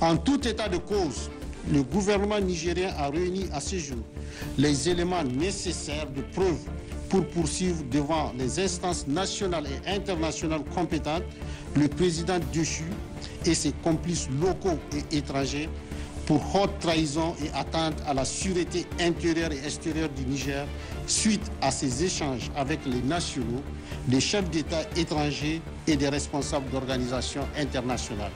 En tout état de cause, le gouvernement nigérien a réuni à ce jour les éléments nécessaires de preuve pour poursuivre devant les instances nationales et internationales compétentes le président déchu et ses complices locaux et étrangers pour haute trahison et atteinte à la sûreté intérieure et extérieure du Niger suite à ses échanges avec les nationaux, les chefs d'État étrangers et des responsables d'organisations internationales.